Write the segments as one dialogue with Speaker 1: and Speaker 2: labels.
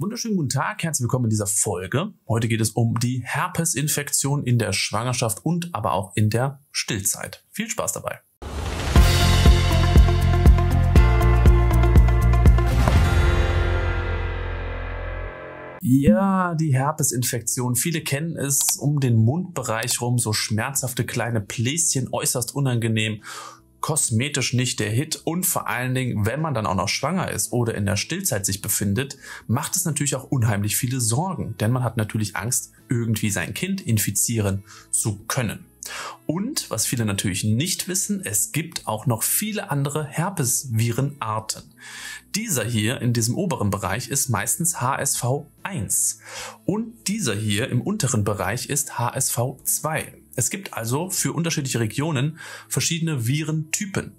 Speaker 1: Wunderschönen guten Tag, herzlich willkommen in dieser Folge. Heute geht es um die Herpesinfektion in der Schwangerschaft und aber auch in der Stillzeit. Viel Spaß dabei. Ja, die Herpesinfektion. Viele kennen es um den Mundbereich rum, so schmerzhafte kleine Bläschen, äußerst unangenehm kosmetisch nicht der Hit und vor allen Dingen, wenn man dann auch noch schwanger ist oder in der Stillzeit sich befindet, macht es natürlich auch unheimlich viele Sorgen, denn man hat natürlich Angst, irgendwie sein Kind infizieren zu können. Und was viele natürlich nicht wissen, es gibt auch noch viele andere Herpesvirenarten. Dieser hier in diesem oberen Bereich ist meistens HSV1 und dieser hier im unteren Bereich ist HSV2. Es gibt also für unterschiedliche Regionen verschiedene Virentypen.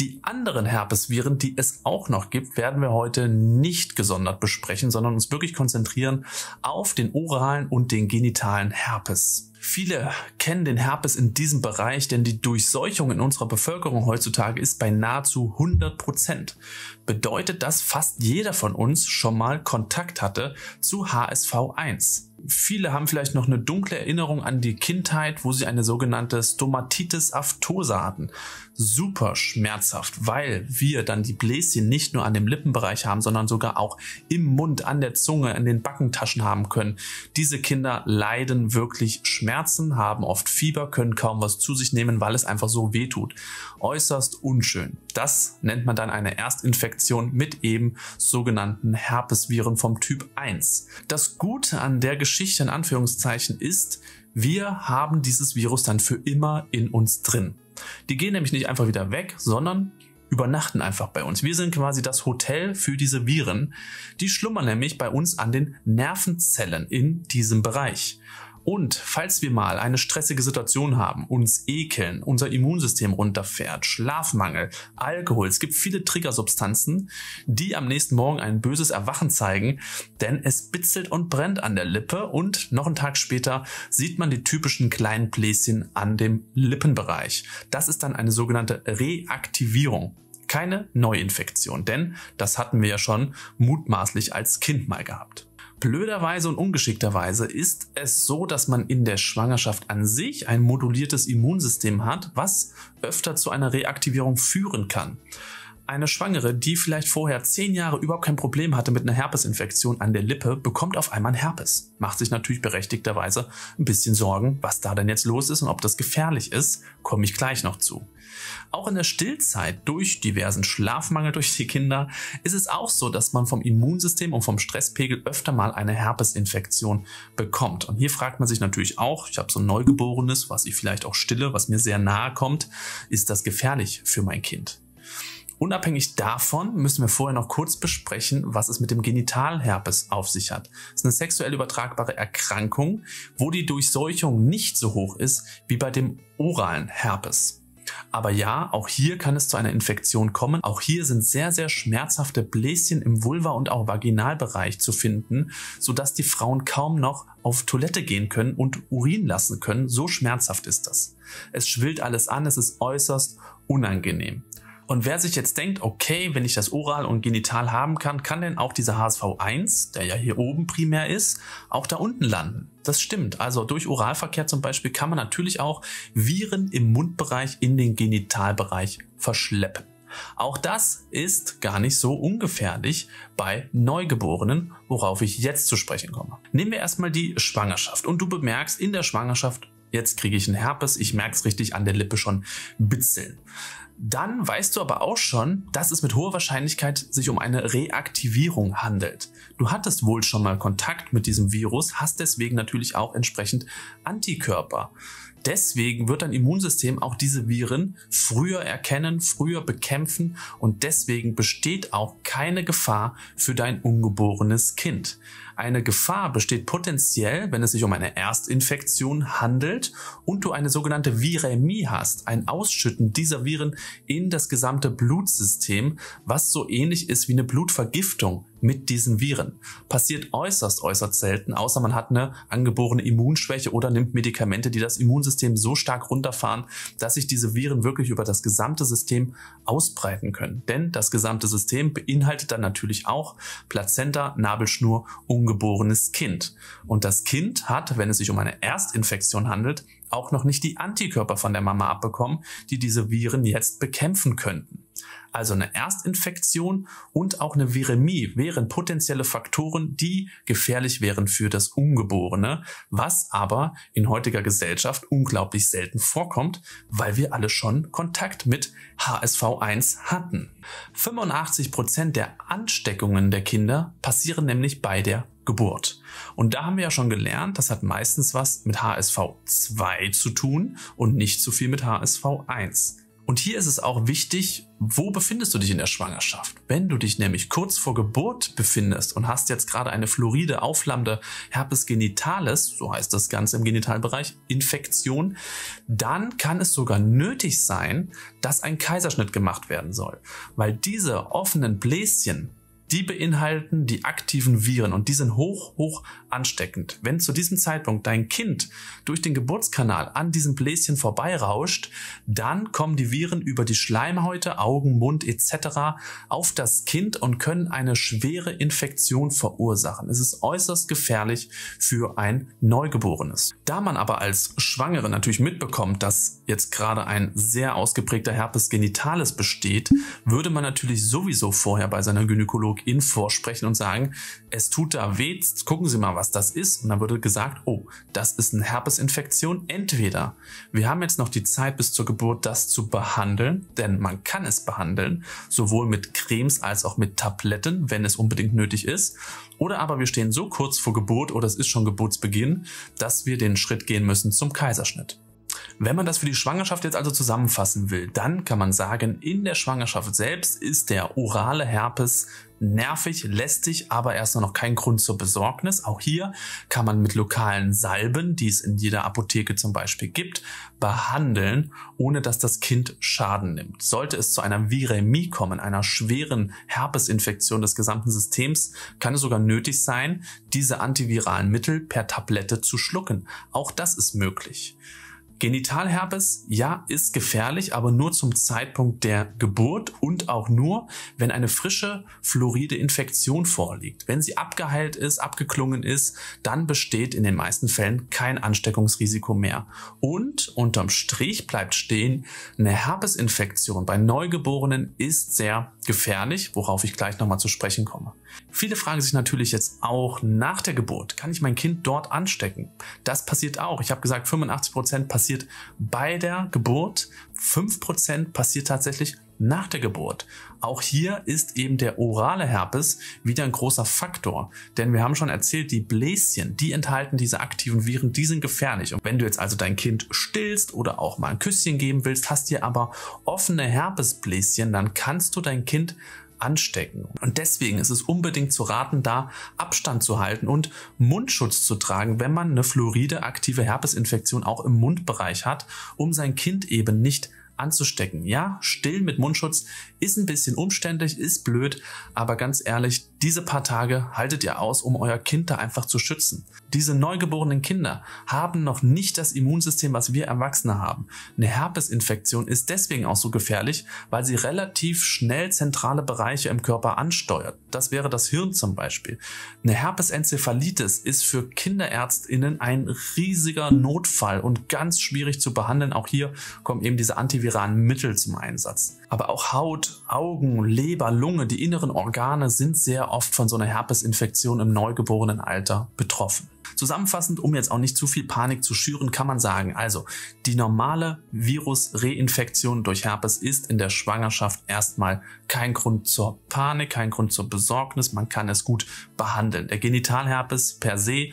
Speaker 1: Die anderen Herpesviren, die es auch noch gibt, werden wir heute nicht gesondert besprechen, sondern uns wirklich konzentrieren auf den oralen und den genitalen Herpes. Viele kennen den Herpes in diesem Bereich, denn die Durchseuchung in unserer Bevölkerung heutzutage ist bei nahezu 100 Prozent. Bedeutet, dass fast jeder von uns schon mal Kontakt hatte zu HSV1. Viele haben vielleicht noch eine dunkle Erinnerung an die Kindheit, wo sie eine sogenannte Stomatitis aftosa hatten. Super schmerzhaft, weil wir dann die Bläschen nicht nur an dem Lippenbereich haben, sondern sogar auch im Mund, an der Zunge, in den Backentaschen haben können. Diese Kinder leiden wirklich Schmerzen, haben oft Fieber, können kaum was zu sich nehmen, weil es einfach so weh tut. Äußerst unschön. Das nennt man dann eine Erstinfektion mit eben sogenannten Herpesviren vom Typ 1. Das Gute an der Geschichte in Anführungszeichen ist, wir haben dieses Virus dann für immer in uns drin. Die gehen nämlich nicht einfach wieder weg, sondern übernachten einfach bei uns. Wir sind quasi das Hotel für diese Viren. Die schlummern nämlich bei uns an den Nervenzellen in diesem Bereich. Und falls wir mal eine stressige Situation haben, uns ekeln, unser Immunsystem runterfährt, Schlafmangel, Alkohol, es gibt viele Triggersubstanzen, die am nächsten Morgen ein böses Erwachen zeigen, denn es bitzelt und brennt an der Lippe und noch einen Tag später sieht man die typischen kleinen Bläschen an dem Lippenbereich. Das ist dann eine sogenannte Reaktivierung keine Neuinfektion, denn das hatten wir ja schon mutmaßlich als Kind mal gehabt. Blöderweise und ungeschickterweise ist es so, dass man in der Schwangerschaft an sich ein moduliertes Immunsystem hat, was öfter zu einer Reaktivierung führen kann. Eine Schwangere, die vielleicht vorher zehn Jahre überhaupt kein Problem hatte mit einer Herpesinfektion an der Lippe, bekommt auf einmal einen Herpes. Macht sich natürlich berechtigterweise ein bisschen Sorgen, was da denn jetzt los ist und ob das gefährlich ist, komme ich gleich noch zu. Auch in der Stillzeit durch diversen Schlafmangel durch die Kinder ist es auch so, dass man vom Immunsystem und vom Stresspegel öfter mal eine Herpesinfektion bekommt. Und hier fragt man sich natürlich auch, ich habe so ein Neugeborenes, was ich vielleicht auch stille, was mir sehr nahe kommt, ist das gefährlich für mein Kind? Unabhängig davon müssen wir vorher noch kurz besprechen, was es mit dem Genitalherpes auf sich hat. Es ist eine sexuell übertragbare Erkrankung, wo die Durchseuchung nicht so hoch ist wie bei dem oralen Herpes. Aber ja, auch hier kann es zu einer Infektion kommen. Auch hier sind sehr, sehr schmerzhafte Bläschen im Vulva- und auch Vaginalbereich zu finden, sodass die Frauen kaum noch auf Toilette gehen können und Urin lassen können. So schmerzhaft ist das. Es schwillt alles an, es ist äußerst unangenehm. Und wer sich jetzt denkt, okay, wenn ich das oral und genital haben kann, kann denn auch dieser HSV1, der ja hier oben primär ist, auch da unten landen? Das stimmt. Also durch Oralverkehr zum Beispiel kann man natürlich auch Viren im Mundbereich in den Genitalbereich verschleppen. Auch das ist gar nicht so ungefährlich bei Neugeborenen, worauf ich jetzt zu sprechen komme. Nehmen wir erstmal die Schwangerschaft und du bemerkst in der Schwangerschaft, jetzt kriege ich einen Herpes, ich merke es richtig an der Lippe schon bitzeln dann weißt du aber auch schon, dass es mit hoher Wahrscheinlichkeit sich um eine Reaktivierung handelt. Du hattest wohl schon mal Kontakt mit diesem Virus, hast deswegen natürlich auch entsprechend Antikörper. Deswegen wird dein Immunsystem auch diese Viren früher erkennen, früher bekämpfen und deswegen besteht auch keine Gefahr für dein ungeborenes Kind. Eine Gefahr besteht potenziell, wenn es sich um eine Erstinfektion handelt und du eine sogenannte Viremie hast, ein Ausschütten dieser Viren in das gesamte Blutsystem, was so ähnlich ist wie eine Blutvergiftung mit diesen Viren. Passiert äußerst, äußerst selten, außer man hat eine angeborene Immunschwäche oder nimmt Medikamente, die das Immunsystem so stark runterfahren, dass sich diese Viren wirklich über das gesamte System ausbreiten können. Denn das gesamte System beinhaltet dann natürlich auch Plazenta, Nabelschnur, ungeborenes Kind. Und das Kind hat, wenn es sich um eine Erstinfektion handelt, auch noch nicht die Antikörper von der Mama abbekommen, die diese Viren jetzt bekämpfen könnten. Also eine Erstinfektion und auch eine Viremie wären potenzielle Faktoren, die gefährlich wären für das Ungeborene, was aber in heutiger Gesellschaft unglaublich selten vorkommt, weil wir alle schon Kontakt mit HSV1 hatten. 85 Prozent der Ansteckungen der Kinder passieren nämlich bei der Geburt. Und da haben wir ja schon gelernt, das hat meistens was mit HSV2 zu tun und nicht so viel mit HSV1. Und hier ist es auch wichtig, wo befindest du dich in der Schwangerschaft? Wenn du dich nämlich kurz vor Geburt befindest und hast jetzt gerade eine floride, aufflammende Herpes genitalis, so heißt das Ganze im Genitalbereich, Infektion, dann kann es sogar nötig sein, dass ein Kaiserschnitt gemacht werden soll. Weil diese offenen Bläschen die beinhalten die aktiven Viren und die sind hoch, hoch ansteckend. Wenn zu diesem Zeitpunkt dein Kind durch den Geburtskanal an diesem Bläschen vorbeirauscht, dann kommen die Viren über die Schleimhäute, Augen, Mund etc. auf das Kind und können eine schwere Infektion verursachen. Es ist äußerst gefährlich für ein Neugeborenes. Da man aber als Schwangere natürlich mitbekommt, dass jetzt gerade ein sehr ausgeprägter Herpes genitalis besteht, würde man natürlich sowieso vorher bei seiner Gynäkologin Chirurgin vorsprechen und sagen, es tut da weh, gucken Sie mal, was das ist. Und dann würde gesagt, oh, das ist eine Herpesinfektion. Entweder wir haben jetzt noch die Zeit bis zur Geburt, das zu behandeln, denn man kann es behandeln, sowohl mit Cremes als auch mit Tabletten, wenn es unbedingt nötig ist. Oder aber wir stehen so kurz vor Geburt oder es ist schon Geburtsbeginn, dass wir den Schritt gehen müssen zum Kaiserschnitt. Wenn man das für die Schwangerschaft jetzt also zusammenfassen will, dann kann man sagen, in der Schwangerschaft selbst ist der orale Herpes nervig, lästig, aber erstmal noch kein Grund zur Besorgnis. Auch hier kann man mit lokalen Salben, die es in jeder Apotheke zum Beispiel gibt, behandeln, ohne dass das Kind Schaden nimmt. Sollte es zu einer Viremie kommen, einer schweren Herpesinfektion des gesamten Systems, kann es sogar nötig sein, diese antiviralen Mittel per Tablette zu schlucken. Auch das ist möglich. Genitalherpes, ja, ist gefährlich, aber nur zum Zeitpunkt der Geburt und auch nur, wenn eine frische floride Infektion vorliegt. Wenn sie abgeheilt ist, abgeklungen ist, dann besteht in den meisten Fällen kein Ansteckungsrisiko mehr. Und unterm Strich bleibt stehen, eine Herpesinfektion bei Neugeborenen ist sehr gefährlich, worauf ich gleich nochmal zu sprechen komme. Viele fragen sich natürlich jetzt auch nach der Geburt, kann ich mein Kind dort anstecken? Das passiert auch. Ich habe gesagt, 85 Prozent passiert bei der Geburt, 5% passiert tatsächlich nach der Geburt. Auch hier ist eben der orale Herpes wieder ein großer Faktor. Denn wir haben schon erzählt, die Bläschen, die enthalten diese aktiven Viren, die sind gefährlich. Und wenn du jetzt also dein Kind stillst oder auch mal ein Küsschen geben willst, hast dir aber offene Herpesbläschen, dann kannst du dein Kind anstecken. Und deswegen ist es unbedingt zu raten, da Abstand zu halten und Mundschutz zu tragen, wenn man eine fluoride aktive Herpesinfektion auch im Mundbereich hat, um sein Kind eben nicht anzustecken. Ja, still mit Mundschutz ist ein bisschen umständlich, ist blöd, aber ganz ehrlich, diese paar Tage haltet ihr aus, um euer Kind da einfach zu schützen. Diese neugeborenen Kinder haben noch nicht das Immunsystem, was wir Erwachsene haben. Eine Herpesinfektion ist deswegen auch so gefährlich, weil sie relativ schnell zentrale Bereiche im Körper ansteuert. Das wäre das Hirn zum Beispiel. Eine Herpesenzephalitis ist für Kinderärztinnen ein riesiger Notfall und ganz schwierig zu behandeln. Auch hier kommen eben diese antiviralen Mittel zum Einsatz. Aber auch Haut, Augen, Leber, Lunge, die inneren Organe sind sehr oft von so einer Herpesinfektion im neugeborenen Alter betroffen. Zusammenfassend, um jetzt auch nicht zu viel Panik zu schüren, kann man sagen, also die normale Virus-Reinfektion durch Herpes ist in der Schwangerschaft erstmal kein Grund zur Panik, kein Grund zur Besorgnis, man kann es gut behandeln. Der Genitalherpes per se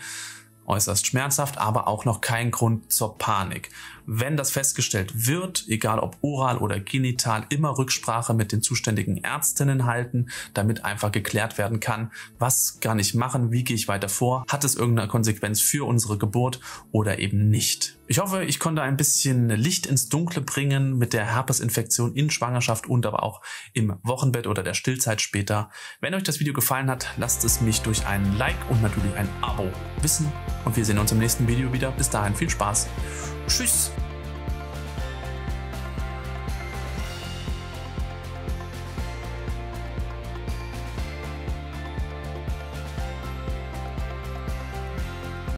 Speaker 1: äußerst schmerzhaft, aber auch noch kein Grund zur Panik. Wenn das festgestellt wird, egal ob oral oder genital, immer Rücksprache mit den zuständigen Ärztinnen halten, damit einfach geklärt werden kann, was kann ich machen, wie gehe ich weiter vor, hat es irgendeine Konsequenz für unsere Geburt oder eben nicht. Ich hoffe, ich konnte ein bisschen Licht ins Dunkle bringen mit der Herpesinfektion in Schwangerschaft und aber auch im Wochenbett oder der Stillzeit später. Wenn euch das Video gefallen hat, lasst es mich durch ein Like und natürlich ein Abo wissen und wir sehen uns im nächsten Video wieder. Bis dahin viel Spaß. Tschüss.